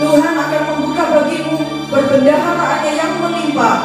Tuhan akan membuka bagimu berbendaharaannya yang menimpa,